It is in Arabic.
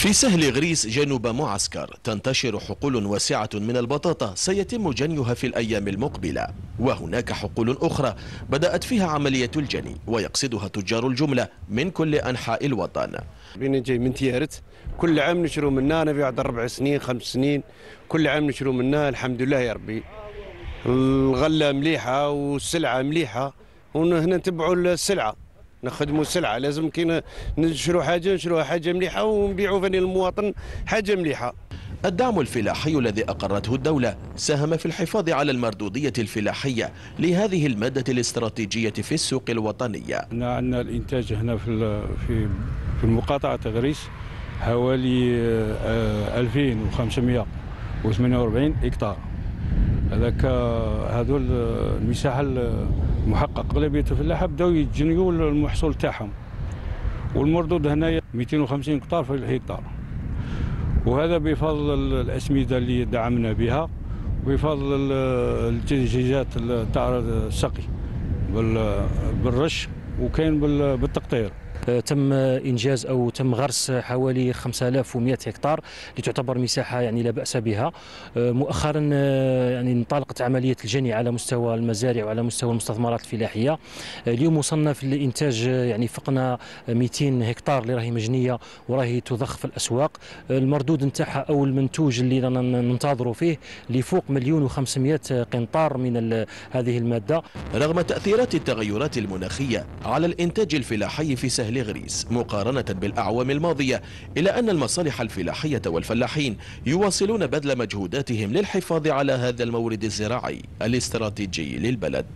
في سهل غريس جنوب معسكر تنتشر حقول واسعة من البطاطا سيتم جنيها في الأيام المقبلة. وهناك حقول أخرى بدأت فيها عملية الجني ويقصدها تجار الجملة من كل أنحاء الوطن. بين جاي من تيارت كل عام نشرو منها أنا في أربع سنين خمس سنين كل عام نشرو منها الحمد لله يا ربي. الغلة مليحة والسلعة مليحة وهنا نتبعوا السلعة. نخدموا السلعه لازم كي نشرو حاجة نشروها حاجة مليحة ونبيعوا فني المواطن حاجة مليحة. الدعم الفلاحي الذي أقرته الدولة ساهم في الحفاظ على المردودية الفلاحية لهذه المادة الاستراتيجية في السوق الوطنية إحنا عندنا الإنتاج هنا في في في المقاطعة غريس حوالي آه، 2548 هكتار. هذاك هذول المساحة المحقق. اغلبيه الفلاحه بداوا يتجنيوا المحصول تاعهم. والمردود هنايا 250 هكتار في الهكتار. وهذا بفضل الأسمدة اللي دعمنا بها وبفضل ال- التجهيزات تاع السقي بال- بالرش وكاين بال- بالتقطير. تم إنجاز أو تم غرس حوالي 5100 هكتار لتعتبر مساحة يعني لا بأس بها. مؤخرا يعني انطلقت عمليه الجني على مستوى المزارع وعلى مستوى المستثمرات الفلاحيه اليوم وصلنا في الإنتاج يعني فقنا 200 هكتار اللي راهي مجنية وراهي تضخ في الاسواق المردود نتاعها أو المنتوج اللي رانا ننتظروا فيه لفوق مليون و500 قنطار من هذه المادة. رغم تأثيرات التغيرات المناخية على الإنتاج الفلاحي في سهل غريس مقارنة بالأعوام الماضية إلا أن المصالح الفلاحية والفلاحين يواصلون بذل مجهوداتهم للحفاظ على هذا المورد الزراعي الاستراتيجي للبلد.